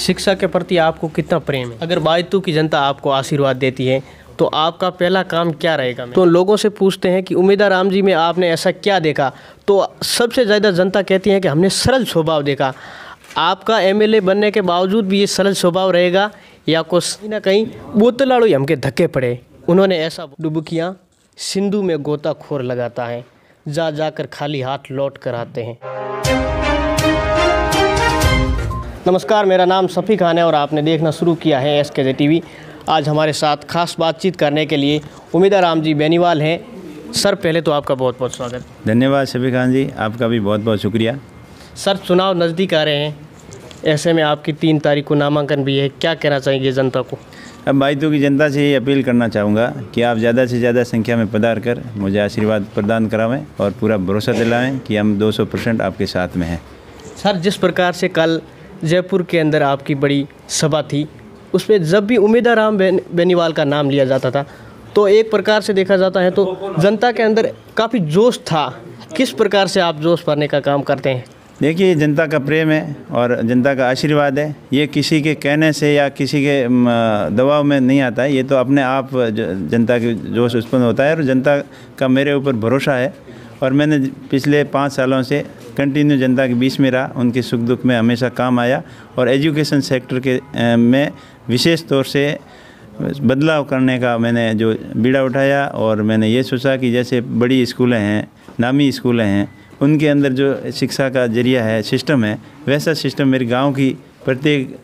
शिक्षा के प्रति आपको कितना प्रेम है? अगर बायतू की जनता आपको आशीर्वाद देती है तो आपका पहला काम क्या रहेगा? तो लोगों से पूछते हैं कि उमेदा राम जी में आपने ऐसा क्या देखा? तो सबसे ज़्यादा जनता कहती है कि, हमने सरल स्वभाव देखा। आपका एमएलए बनने के बावजूद भी ये सरल स्वभाव रहेगा, या कुछ ना कहीं बोतलाड़ू ही हमके धक्के पड़े। उन्होंने ऐसा डुबकियाँ सिंधु में गोताखोर लगाता है, जा जाकर खाली हाथ लौट कर आते हैं। नमस्कार मेरा नाम सफ़ी खान है और आपने देखना शुरू किया है एस के जे टी आज हमारे साथ खास बातचीत करने के लिए उमेदा राम जी बेनीवाल हैं। सर पहले तो आपका बहुत बहुत स्वागत। धन्यवाद सफ़ी खान जी आपका भी बहुत बहुत शुक्रिया। सर चुनाव नज़दीक आ रहे हैं। ऐसे में आपकी तीन तारीख को नामांकन भी है। क्या कहना चाहेंगे जनता को? अब बाइतों की जनता से ये अपील करना चाहूँगा कि आप ज़्यादा से ज़्यादा संख्या में पधार कर मुझे आशीर्वाद प्रदान करावें और पूरा भरोसा दिलाएँ कि हम 200 परसेंट आपके साथ में हैं। सर जिस प्रकार से कल जयपुर के अंदर आपकी बड़ी सभा थी। उसमें जब भी उमेदा राम बेन, बेनीवाल का नाम लिया जाता था तो एक प्रकार से देखा जाता है तो जनता के अंदर काफ़ी जोश था। किस प्रकार से आप जोश भरने का काम करते हैं? देखिए जनता का प्रेम है और जनता का आशीर्वाद है। ये किसी के कहने से या किसी के दबाव में नहीं आता है। ये तो अपने आप जनता के जोश उत्पन्न होता है और जनता का मेरे ऊपर भरोसा है। और मैंने पिछले पाँच सालों से कंटिन्यू जनता के बीच में रहा, उनके सुख दुख में हमेशा काम आया और एजुकेशन सेक्टर के में विशेष तौर से बदलाव करने का मैंने जो बीड़ा उठाया और मैंने ये सोचा कि जैसे बड़ी स्कूलें हैं, नामी स्कूलें हैं, उनके अंदर जो शिक्षा का ज़रिया है, सिस्टम है, वैसा सिस्टम मेरे गाँव की प्रत्येक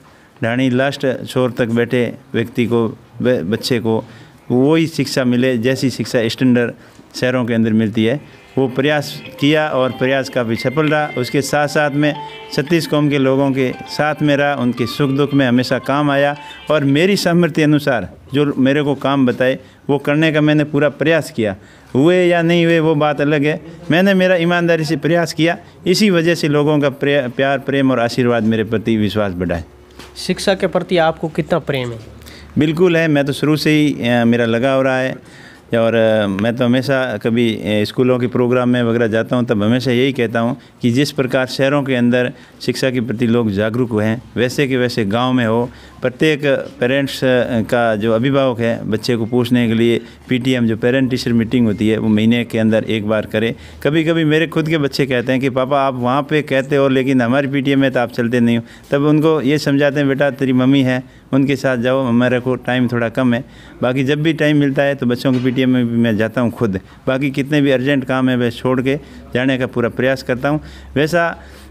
ढाणी लास्ट छोर तक बैठे व्यक्ति को बच्चे को, वही शिक्षा मिले, जैसी शिक्षा स्टैंडर्ड शहरों के अंदर मिलती है। वो प्रयास किया और प्रयास काफ़ी सफल रहा। उसके साथ साथ में छत्तीस कौम के लोगों के साथ में रहा। उनके सुख दुख में हमेशा काम आया और मेरी सहमति अनुसार जो मेरे को काम बताए वो करने का मैंने पूरा प्रयास किया। हुए या नहीं हुए वो बात अलग है। मैंने मेरा ईमानदारी से प्रयास किया। इसी वजह से लोगों का प्यार प्रेम और आशीर्वाद मेरे प्रति विश्वास बढ़ाए। शिक्षा के प्रति आपको कितना प्रेम है? बिल्कुल है। मैं तो शुरू से ही मेरा लगा हो रहा है। और मैं तो हमेशा कभी स्कूलों के प्रोग्राम में वगैरह जाता हूँ, तब हमेशा यही कहता हूँ कि जिस प्रकार शहरों के अंदर शिक्षा के प्रति लोग जागरूक हुए हैं, वैसे के वैसे गाँव में हो प्रत्येक पेरेंट्स का जो अभिभावक है, बच्चे को पूछने के लिए पीटीएम जो पेरेंट टीचर मीटिंग होती है, वो महीने के अंदर एक बार करें। कभी कभी मेरे खुद के बच्चे कहते हैं कि, पापा, आप वहाँ पे कहते हो, लेकिन हमारी पीटीएम में तो आप चलते नहीं हो। तब उनको ये समझाते हैं, बेटा, तेरी मम्मी है, उनके साथ जाओ हमारे को टाइम थोड़ा कम है। बाकी जब भी टाइम मिलता है तो बच्चों की पी में भी मैं जाता हूँ खुद। बाकी कितने भी अर्जेंट काम है, वह छोड़ के जाने का पूरा प्रयास करता हूँ। वैसा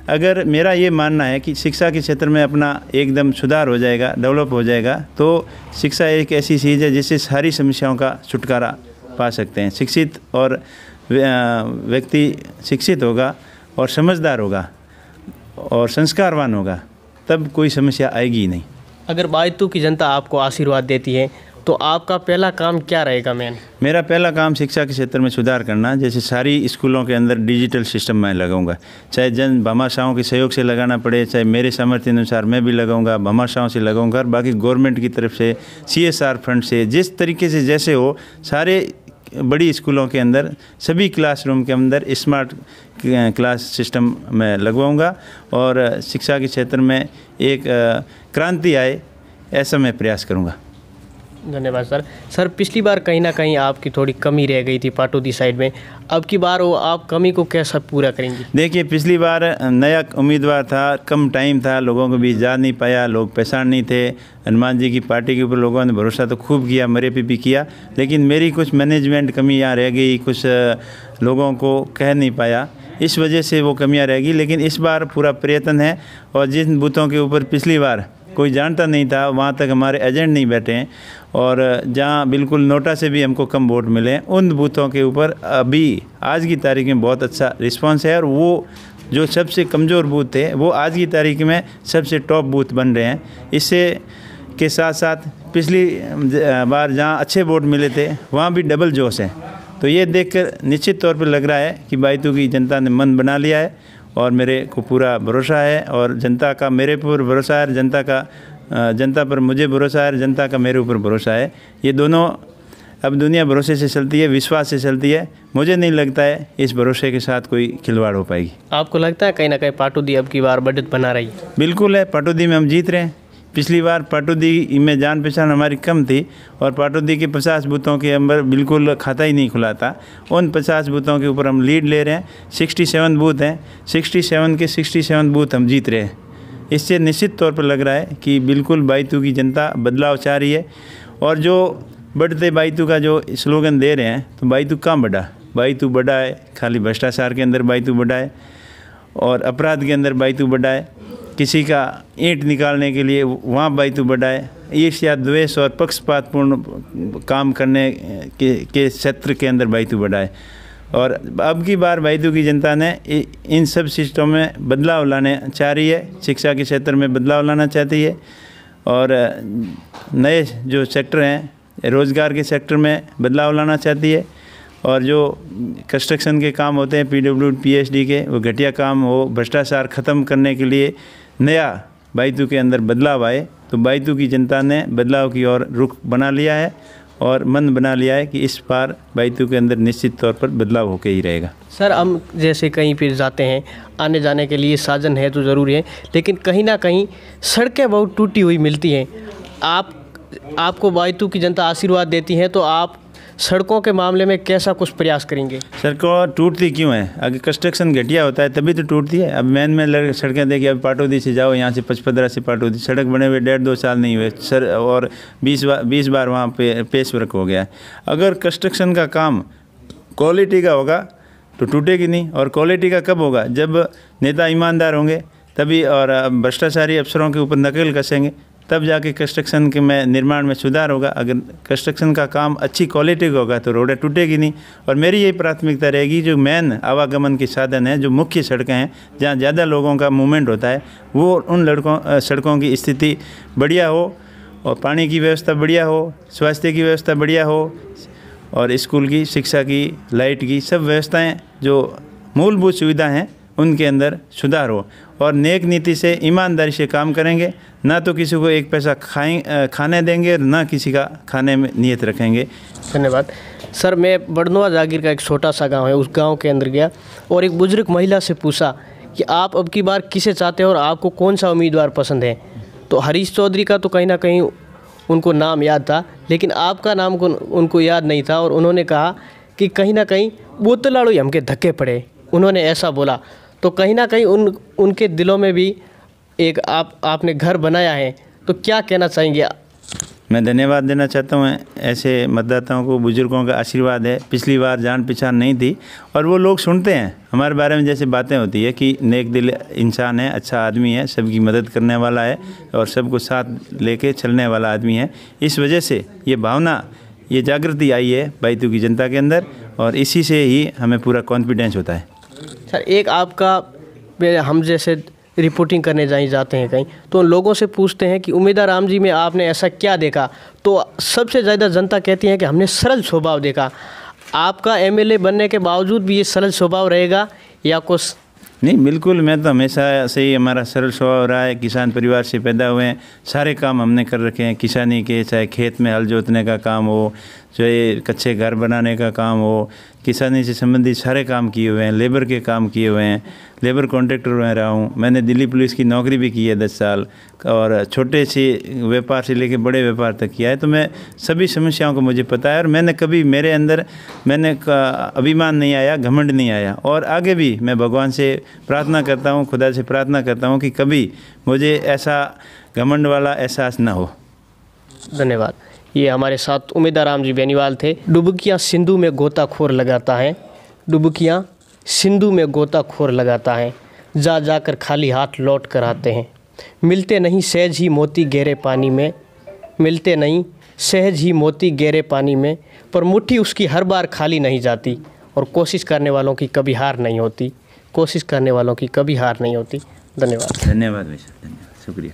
अगर मेरा ये मानना है कि शिक्षा के क्षेत्र में अपना एकदम सुधार हो जाएगा, डेवलप हो जाएगा तो शिक्षा एक ऐसी चीज़ है जिससे सारी समस्याओं का छुटकारा पा सकते हैं। शिक्षित और व्यक्ति शिक्षित होगा और समझदार होगा और संस्कारवान होगा, तब कोई समस्या आएगी ही नहीं। अगर बायतू की जनता आपको आशीर्वाद देती है तो आपका पहला काम क्या रहेगा मैन मेरा पहला काम शिक्षा के क्षेत्र में सुधार करना, जैसे सारी स्कूलों के अंदर डिजिटल सिस्टम मैं लगाऊँगा। चाहे जन भामाशाहों के सहयोग से लगाना पड़े, चाहे मेरे सामर्थ्य अनुसार मैं भी लगाऊँगा, भामाशाहों से लगाऊँगा, और बाकी गवर्नमेंट की तरफ़ से, सीएसआर फंड से, जिस तरीके से जैसे हो, सारे बड़ी स्कूलों के अंदर, सभी क्लासरूम के अंदर स्मार्ट क्लास सिस्टम मैं लगवाऊँगा, और शिक्षा के क्षेत्र में एक क्रांति आए, ऐसा मैं प्रयास करूँगा। धन्यवाद, सर। सर, पिछली बार कहीं ना कहीं आपकी थोड़ी कमी रह गई थी पाटोदी साइड में। अब की बार वो आप कमी को कैसा पूरा करेंगे? देखिए, पिछली बार नया उम्मीदवार था, कम टाइम था, लोगों को भी जा नहीं पाया, लोग पहचान नहीं थे। हनुमान जी की पार्टी के ऊपर लोगों ने भरोसा तो खूब किया, मेरे पे भी किया, लेकिन मेरी कुछ मैनेजमेंट कमी यहाँ रह गई, कुछ लोगों को कह नहीं पाया। इस वजह से वो कमियाँ रहेगी लेकिन इस बार पूरा प्रयत्न है और जिन बूथों के ऊपर पिछली बार कोई जानता नहीं था, वहाँ तक हमारे एजेंट नहीं बैठे हैं और जहाँ बिल्कुल नोटा से भी हमको कम वोट मिले हैं, उन बूथों के ऊपर अभी आज की तारीख में बहुत अच्छा रिस्पांस है और वो जो सबसे कमज़ोर बूथ थे, वो आज की तारीख में सबसे टॉप बूथ बन रहे हैं। इससे के साथ साथ पिछली बार जहाँ अच्छे वोट मिले थे, वहाँ भी डबल जोश है। तो ये देखकर निश्चित तौर पर लग रहा है कि बाइतू की जनता ने मन बना लिया है। और मेरे को पूरा भरोसा है और जनता का मेरे पर भरोसा है जनता का जनता पर मुझे भरोसा है जनता का मेरे ऊपर भरोसा है। ये दोनों अब दुनिया भरोसे से चलती है विश्वास से चलती है। मुझे नहीं लगता है इस भरोसे के साथ कोई खिलवाड़ हो पाएगी। आपको लगता है कहीं ना कहीं पाटुदी अब की बार बजट बना रही है? बिल्कुल है पाटुदी में हम जीत रहे हैं। पिछली बार पाटोदी में जान पहचान हमारी कम थी और पाटोदी के पचास बूथों के अंदर बिल्कुल खाता ही नहीं खुला था। उन पचास बूथों के ऊपर हम लीड ले रहे हैं। सिक्सटी सेवन बूथ हैं। सिक्सटी सेवन के सिक्सटी सेवन बूथ हम जीत रहे हैं। इससे निश्चित तौर पर लग रहा है कि बिल्कुल बाईतू की जनता बदलाव चाह रही है और जो बढ़ते बाईतू का जो स्लोगन दे रहे हैं तो बाईतू कहाँ बढ़ा? बाईतू बढ़ा है, खाली भ्रष्टाचार के अंदर बाईतू बढ़ा है और अपराध के अंदर बाईतू बढ़ा है। किसी का ईंट निकालने के लिए वहाँ बाईतू बढ़ाए है ईर्ष्या द्वेष और पक्षपातपूर्ण काम करने के के क्षेत्र के अंदर बाईतू बढ़ा है और अब की बार बाईतू की जनता ने इन सब सिस्टम में बदलाव लाने चाह रही है। शिक्षा के क्षेत्र में बदलाव लाना चाहती है। और नए जो सेक्टर हैं, रोज़गार के सेक्टर में बदलाव लाना चाहती है। और जो कंस्ट्रक्शन के काम होते हैं पीडब्ल्यू पीएचडी के, वो घटिया काम हो, भ्रष्टाचार ख़त्म करने के लिए नया बाईतू के अंदर बदलाव आए तो बाईतू की जनता ने बदलाव की ओर रुख बना लिया है और मन बना लिया है कि इस बार बाईतू के अंदर निश्चित तौर पर बदलाव होकर ही रहेगा। सर, हम जैसे कहीं पर जाते हैं, आने जाने के लिए साधन है तो ज़रूरी है, लेकिन कहीं ना कहीं सड़कें बहुत टूटी हुई मिलती हैं। आप, आपको बाईतू की जनता आशीर्वाद देती है तो आप सड़कों के मामले में कैसा कुछ प्रयास करेंगे? सड़कों टूटती क्यों है? अगर कंस्ट्रक्शन घटिया होता है, तभी तो टूटती है। अब मैन में सड़कें देखिए, अब पाटोदी से जाओ, यहाँ से पचपदरा से पाटोदी। सड़क बने हुए डेढ़ दो साल नहीं हुए। सर, और बीस बार बीस बार वहाँ पे पेश वर्क हो गया अगर कंस्ट्रक्शन का काम क्वालिटी का होगा तो टूटेगी नहीं। और क्वालिटी का कब होगा? जब नेता ईमानदार होंगे, तभी और भ्रष्टाचारी अफसरों के ऊपर नकल कसेंगे। तब जाके कंस्ट्रक्शन के में निर्माण में सुधार होगा। अगर कंस्ट्रक्शन का काम अच्छी क्वालिटी का होगा तो रोडें टूटेगी नहीं। और मेरी यही प्राथमिकता रहेगी, जो मेन आवागमन के साधन हैं, जो मुख्य सड़कें हैं, जहाँ ज़्यादा लोगों का मूवमेंट होता है, वो उन लड़कों सड़कों की स्थिति बढ़िया हो और पानी की व्यवस्था बढ़िया हो, स्वास्थ्य की व्यवस्था बढ़िया हो और स्कूल की, शिक्षा की लाइट की, सब व्यवस्थाएँ जो मूलभूत सुविधा हैं, उनके अंदर सुधार हो। और नेक नीति से ईमानदारी से काम करेंगे। ना तो किसी को एक पैसा खाएँ खाने देंगे, और ना किसी का खाने में नियत रखेंगे। धन्यवाद। सर, मैं बड़नवा जागीर का एक छोटा सा गाँव है, उस गाँव के अंदर गया और एक बुज़ुर्ग महिला से पूछा कि आप अब की बार किसे चाहते हैं और आपको कौन सा उम्मीदवार पसंद है? तो हरीश चौधरी का तो कहीं ना कहीं उनको नाम याद था, लेकिन आपका नाम उनको याद नहीं था और उन्होंने कहा कि कहीं ना कहीं वो तो लाड़ो हमके धक्के पड़े। उन्होंने ऐसा बोला। तो कहीं ना कहीं उन, उनके दिलों में भी एक आप, आपने घर बनाया है। तो क्या कहना चाहेंगे? मैं धन्यवाद देना चाहता हूँ ऐसे मतदाताओं को, बुज़ुर्गों का आशीर्वाद है। पिछली बार जान पहचान नहीं थी और वो लोग सुनते हैं। हमारे बारे में जैसे बातें होती है कि नेक दिल इंसान है अच्छा आदमी है, सबकी मदद करने वाला है और सबको साथ लेके चलने वाला आदमी है। इस वजह से ये भावना, ये जागृति आई है बैतू की जनता के अंदर और इसी से ही हमें पूरा कॉन्फिडेंस होता है। सर, एक आपका हम जैसे रिपोर्टिंग करने जाए जाते हैं कहीं तो उन लोगों से पूछते हैं कि उमेदा राम जी में आपने ऐसा क्या देखा? तो सबसे ज़्यादा जनता कहती है कि हमने सरल स्वभाव देखा। आपका एमएलए बनने के बावजूद भी ये सरल स्वभाव रहेगा या कुछ? नहीं, बिल्कुल, मैं तो हमेशा से ही हमारा सरल स्वभाव रहा है। किसान परिवार से पैदा हुए हैं। सारे काम हमने कर रखे हैं। किसानी के, चाहे खेत में हल जोतने का काम हो चाहे कच्चे घर बनाने का काम हो, किसानी से संबंधित सारे काम किए हुए हैं, लेबर के काम किए हुए हैं, लेबर कॉन्ट्रैक्टर में रहा हूँ। मैंने दिल्ली पुलिस की नौकरी भी की है दस साल, और छोटे से व्यापार से लेकर बड़े व्यापार तक किया है। तो मैं सभी समस्याओं को मुझे पता है, और मैंने कभी मेरे अंदर, मैंने अभिमान नहीं आया, घमंड नहीं आया। और आगे भी मैं भगवान से प्रार्थना करता हूँ, खुदा से प्रार्थना करता हूँ कि कभी मुझे ऐसा घमंड वाला एहसास न हो। धन्यवाद। ये हमारे साथ उमेदा राम जी बेनीवाल थे। डुबकियाँ सिंधु में गोताखोर लगाता है। डुबकियाँ सिंधु में गोताखोर लगाता है। जा जाकर खाली हाथ लौट कर आते हैं। मिलते नहीं सहज ही मोती गहरे पानी में। मिलते नहीं सहज ही मोती गहरे पानी में। पर मुट्ठी उसकी हर बार खाली नहीं जाती और कोशिश करने वालों की कभी हार नहीं होती। कोशिश करने वालों की कभी हार नहीं होती। धन्यवाद। धन्यवाद भाई धन्यवाद। शुक्रिया।